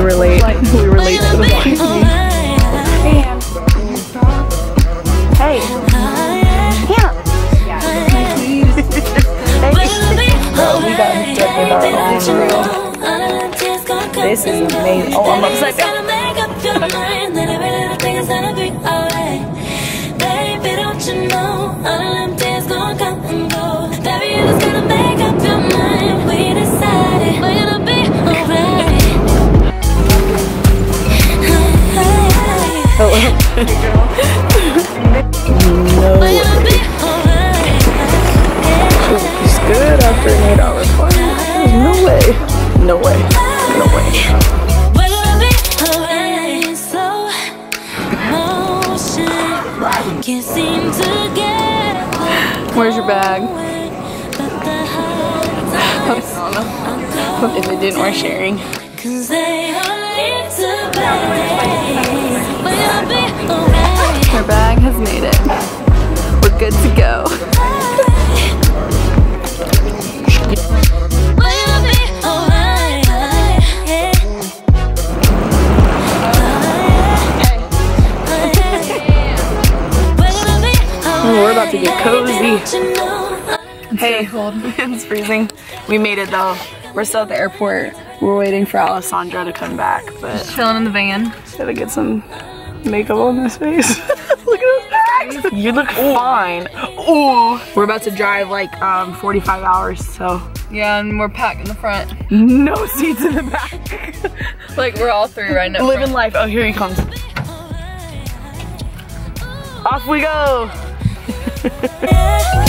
We relate. We relate to the We're point. gonna be alright. Hey, we got hooked up with our own reel. This is amazing. Oh, I'm upside down. No, We're gonna be alright. it's good after an eight-hour flight. There's no way. No way. No way. We're gonna be alright. So motion can't seem to get Where's your bag? but the highs If it didn't, we're sharing. Gonna be alright. Our bag has made it. We're good to go. We're gonna be alright. Yeah. We're gonna be we're about to get cozy. Hey, it's freezing. We made it though. We're still at the airport. We're waiting for Alessandra to come back, but Just Chilling in the van. gotta get some makeup on this face. look at his bags. You look fine. Ooh. We're about to drive like um 45 hours, so Yeah, and we're packed in the front. no seats in the back. Like we're all three right now. Living life. Oh, here he comes. Off we go.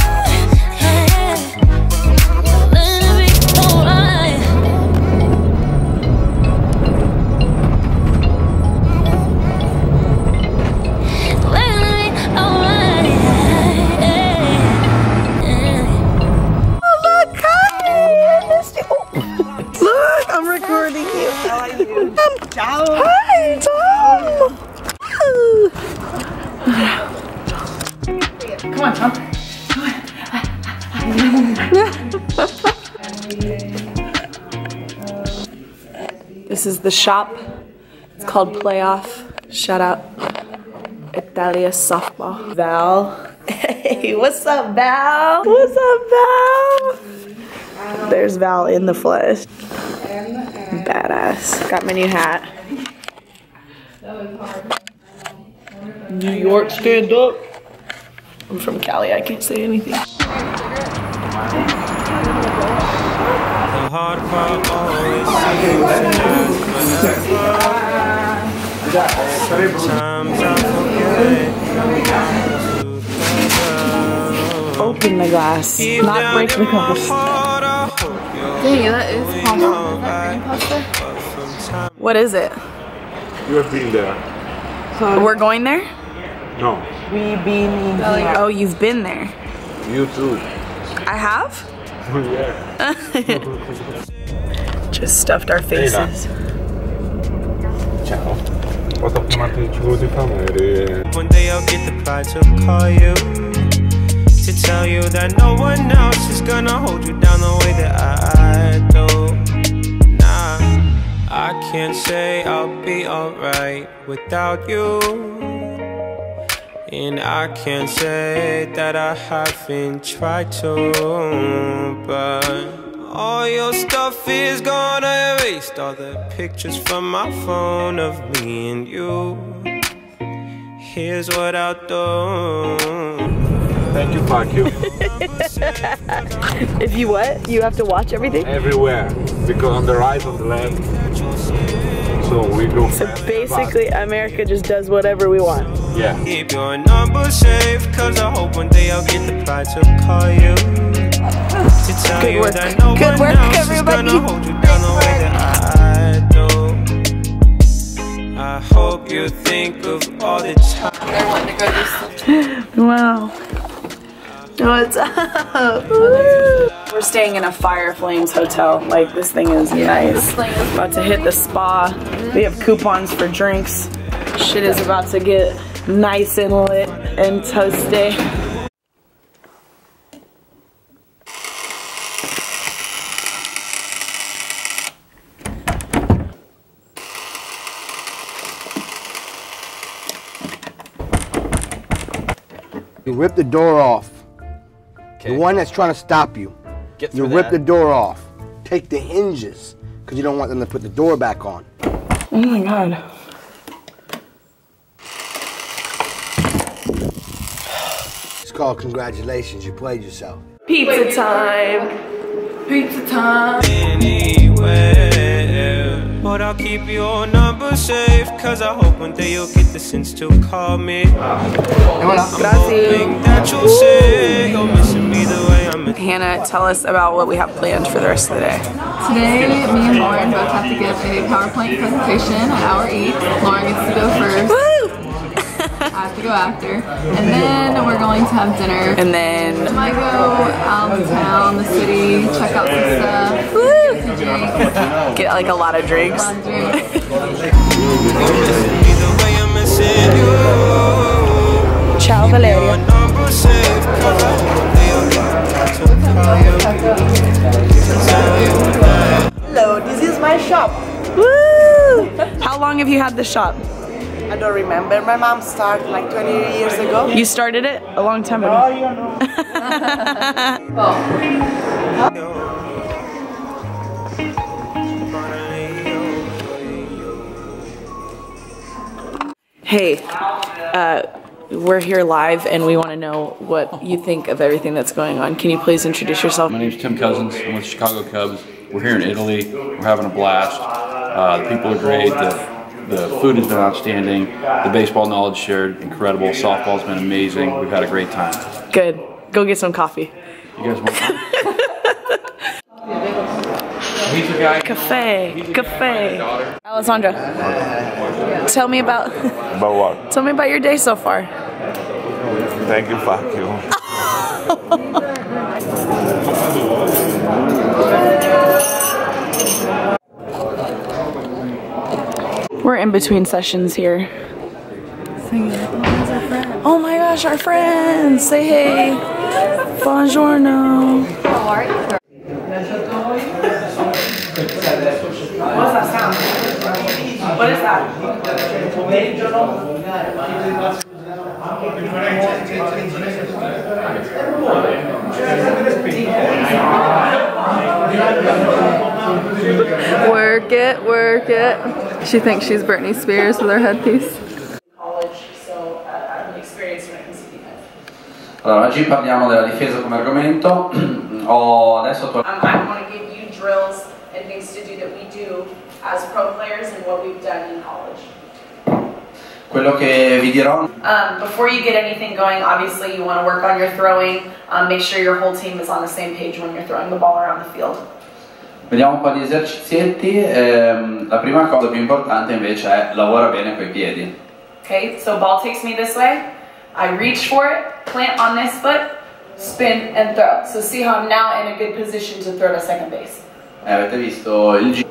shop. It's called Playoff. Shout out Italia Softball. Val. Hey, what's up, Val? What's up, Val? There's Val in the flesh. Badass. Got my new hat. New York, stand up. I'm from Cali, I can't say anything. The hard part always seems to never Sometimes I forget Open the glass, not break the compass. Dang, that is pasta. What is it? You have been there. We're going there? No, We've been here. Oh, you've been there. you too. I have? yeah. Just stuffed our faces. Il giugo di camere. One day I'll get the pride to call you To tell you that no one else is gonna hold you down the way that I do Nah, I can't say I'll be alright without you And I can't say that I haven't tried to But all your stuff is gonna erase all the pictures from my phone of me and you Here's what I'll do. Thank you, fuck you. If you what? You have to watch everything? Everywhere. Because on the right, on the left. So we go fast, Basically, America just does whatever we want. Yeah. Keep your number safe, cause I hope one day I'll get the pride to call you. To tell Good you work. that no Good one work, else everybody. is gonna hold you down the way that I do. I hope you think of all the time. They're wanting to go this. Wow. What's up? Woo. We're staying in a Fire Flames hotel. Like this thing is nice. About to hit the spa. We have coupons for drinks. Shit is about to get nice and lit and toasty. Rip the door off. The one that's trying to stop you. Get You rip that. the door off. Take the hinges because you don't want them to put the door back on. Oh my god. It's called congratulations. You played yourself. Pizza time. Pizza time. anywhere. But I'll keep your number safe, cause I hope one day you'll get the sense to call me. Hoping that you'll say you're missing me the way I'm missing Hannah, tell us about what we have planned for the rest of the day. Today, me and Lauren both have to give a PowerPoint presentation, an hour each. Lauren gets to go first. I have to go after. And then we're going to have dinner. And then I might go out of town, the city, check out some stuff. Get get like a lot of drinks. fun drinks. me the way I'm missing you. Ciao Valeria. number safe, cause I hope one day you'll get to call you. To tell you that. Hello, this is my shop. Woo! How long have you had the shop? I don't remember. My mom started like 20 years ago. You started it a long time ago. Hey, uh, we're here live and we want to know what you think of everything that's going on. Can you please introduce yourself? My name is Tim Cossins. I'm with Chicago Cubs. We're here in Italy. We're having a blast. Uh, the people are great. The, the food has been outstanding. The baseball knowledge shared, incredible. Softball's been amazing. We've had a great time. Good. Go get some coffee. You guys want He's a guy. Cafe. Cafe. Alessandra, tell me about But what? tell me about your day so far. Thank you, fuck you. in between sessions here. Oh my gosh, our friends! Say hey. Buongiorno. What's that sound? What is that? Work it, work it. She thinks she's Britney Spears with her headpiece. College, so I'm experienced when it comes to defense. Allora, oggi parliamo della difesa come argomento. Ho adesso to- Um, I want to give you drills and things to do that we do as pro players and what we've done in college. quello che vi dirò. Um, before you get anything going, obviously you want to work on your throwing. Um, make sure your whole team is on the same page when you're throwing the ball around the field. Vediamo un po' di esercizietti. Ehm, la prima cosa più importante invece è lavora bene coi piedi. Okay, so ball takes me this way. I reach for it, plant on this foot, spin and throw. So see how I'm now in a good position to throw to second base. Eh, avete visto il giro.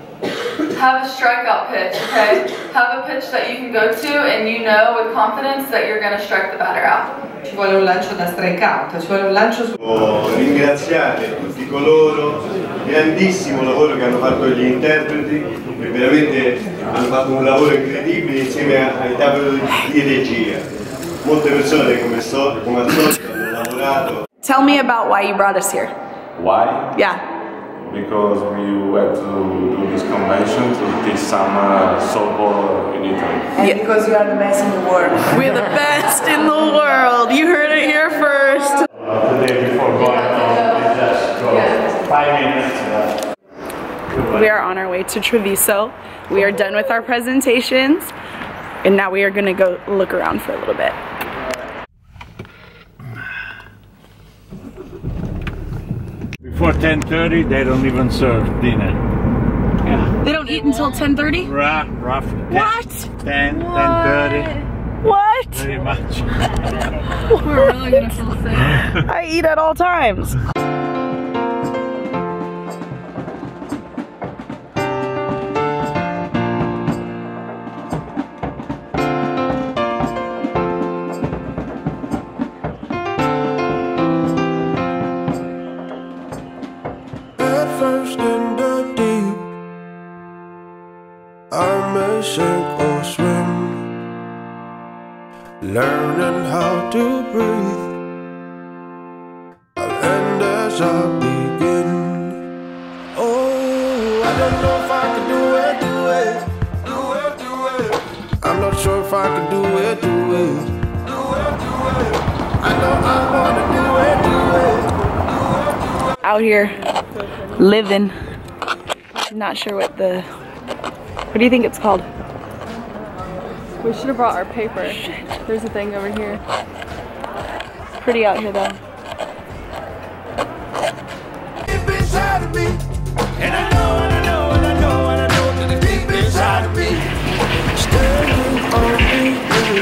Have a strikeout pitch, okay? Have a pitch that you can go to and you know with confidence that you're gonna strike the batter out. Ci vuole un lancio da strike out, ci vuole un lancio su... ringraziare tutti coloro, grandissimo lavoro che hanno fatto gli interpreti, che veramente hanno fatto un lavoro incredibile insieme ai tavoli di regia. Molte persone come, so, come al solito hanno lavorato. Tell me about why you brought us here. Why? Yeah. Because we went to do this convention to teach some uh, softball in Italy. And because you are the best in the world. We're the best in the world. You heard it here first. The day before going home, we just go five minutes. We are on our way to Treviso. We are done with our presentations. And now we are gonna go look around for a little bit. Before 10.30 they don't even serve dinner. Yeah. They don't eat until 10:30? Rough, rough. What? 10, 10.30. What? Pretty much. We're really gonna feel sick. I eat at all times. Learning how to breathe. I'll end as I begin. Oh, I don't know if I can do it, do it, do it, do it. I'm not sure if I can do it, do it, do it. Out here, living. Not sure what the. What do you think it's called? We should have brought our paper. There's a thing over here. It's pretty out here though.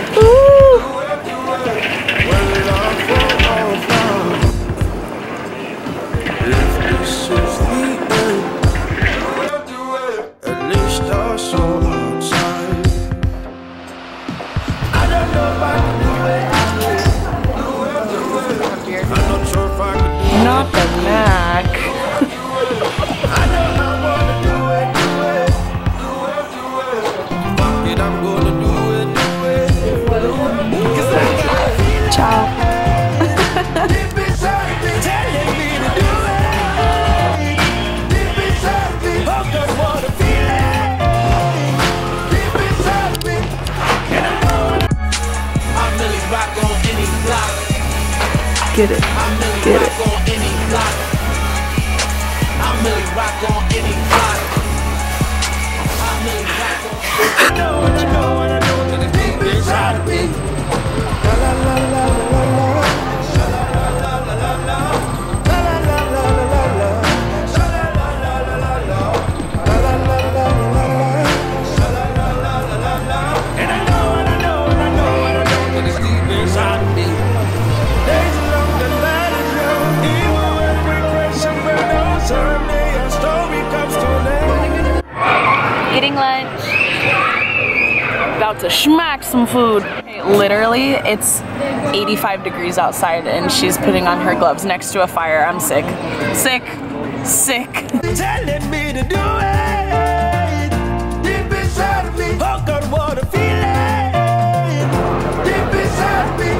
inside on. About to schmack some food. Literally, it's 85 degrees outside and she's putting on her gloves next to a fire. I'm sick. Sick. Sick. telling me to do it. Deep inside of me, oh God, what a feeling. Deep inside of me,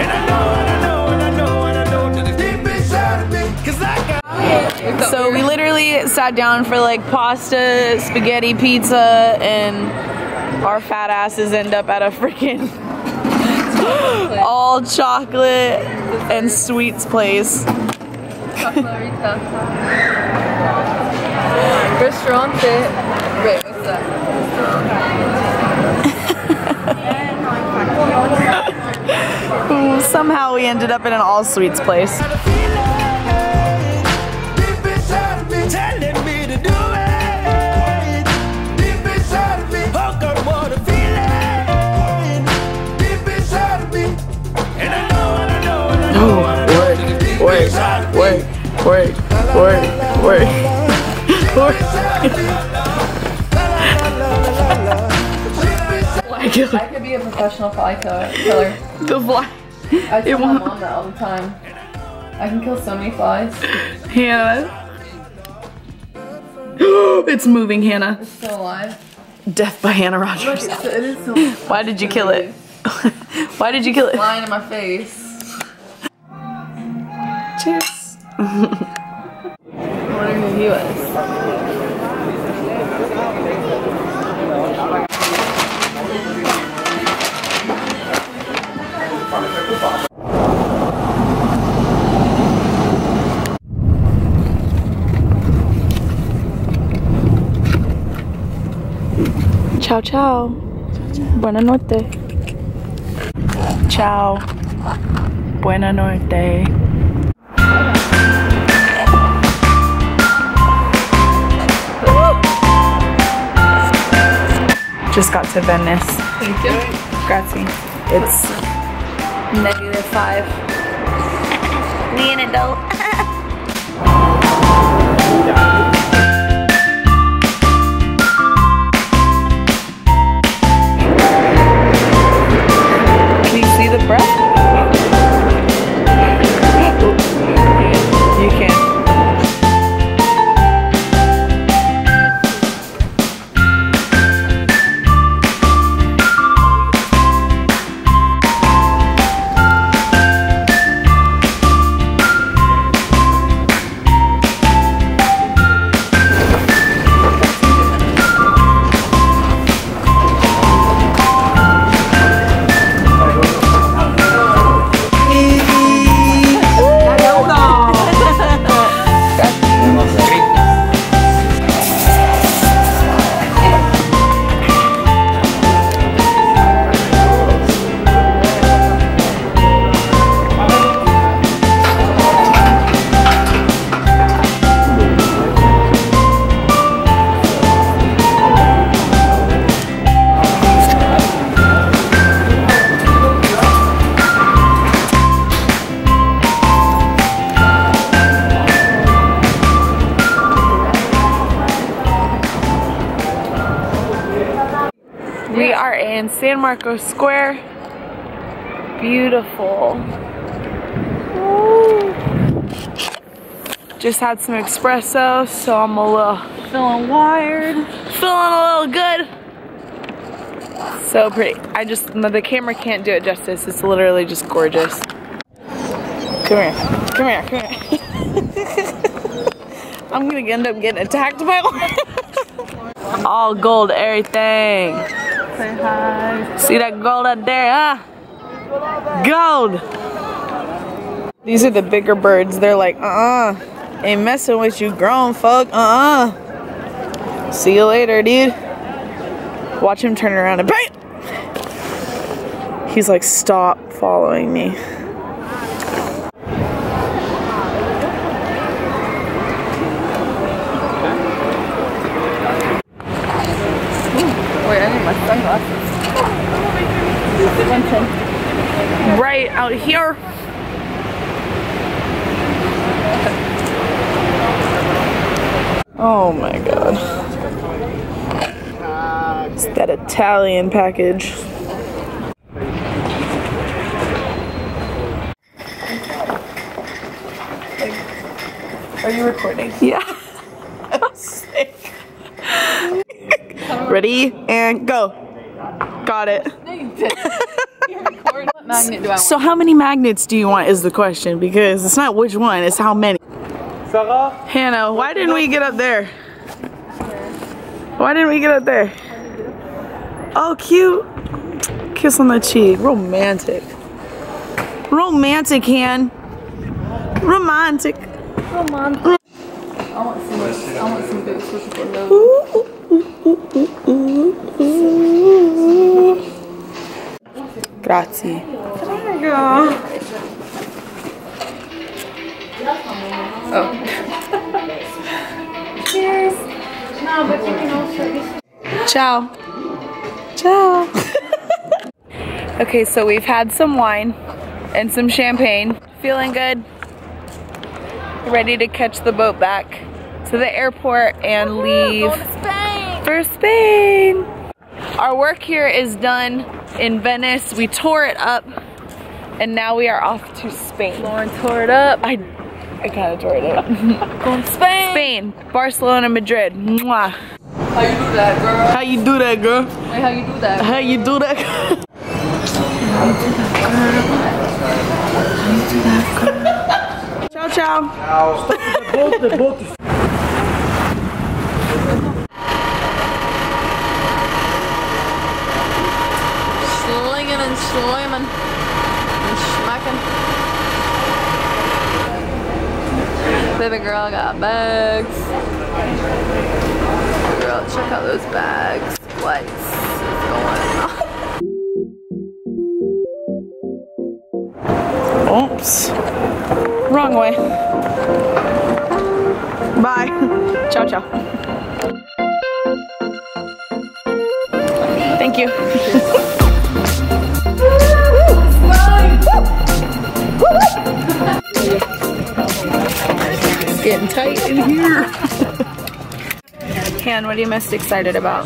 and I know, and I know, and I know, and I know that it's deep inside of me, 'cause I got. So we literally sat down for like pasta, spaghetti, pizza, and our fat asses end up at a freaking all chocolate and sweets place. Restaurante. What's somehow we ended up in an all sweets place. Work, work, work, work. I could be a professional fly killer. The fly. I tell my mom that all the time. I can kill so many flies. Hannah. it's moving, Hannah. It's still alive. Death by Hannah Look, Rogers. it's, it Why did you kill it? Why did you kill it? flying in my face. Cheers. I wonder who he was. Ciao, ciao. Buena noche. Ciao. Buena Just got to Venice. Thank you. Grazie. It's negative five. Me and adult. San Marcos Square. Beautiful. Woo. Just had some espresso, so I'm a little feeling wired, feeling a little good. So pretty. I just the camera can't do it justice. It's literally just gorgeous. Come here, come here, come here. I'm gonna end up getting attacked by one. All gold, everything. Say hi. See that gold out there, huh? Gold! These are the bigger birds. They're like, uh-uh. Ain't messing with you grown folk. Uh-uh. See you later, dude. Watch him turn around and bam! He's like, stop following me. Wait, I need my sunglasses. Right out here. Oh my god. It's that Italian package. Are you recording? Yeah. Ready and go. Got it. What magnet do I want? So how many magnets do you want is the question because it's not which one, it's how many. Sarah? Hannah, why didn't we get up there? Why didn't we get up there? Oh, cute. Kiss on the cheek. Romantic. Romantic, Han. Romantic. Romantic. I want some. I want some boots with Grazie. There you go. Oh. Cheers. No, but you can also. Ciao. Ciao. okay, so we've had some wine and some champagne. Feeling good. Ready to catch the boat back to the airport and leave for Spain. Our work here is done in Venice. We tore it up and now we are off to Spain. Lauren tore it up. I I kind of tore it up. Going to Spain. Spain. Barcelona, Madrid. Mwah. How you do that, girl? How you do that, girl? Wait, how you do that? How you do that? Ciao, ciao. The boat, the boat is Slinging and and smacking. Baby girl got bags. Baby girl, check out those bags. What is going on? Oops. Wrong way. Bye. ciao, ciao. Thank you. Tight in here. Han, what are you most excited about?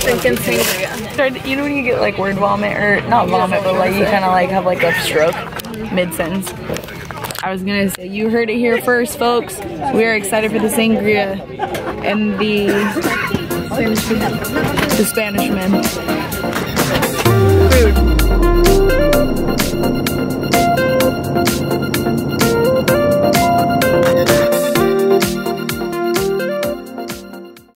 Drinking sangria. You know when you get like word vomit or not vomit, but like you kind of like have like a stroke mid sentence. I was gonna say you heard it here first, folks. We are excited for the sangria and the the Spanish men.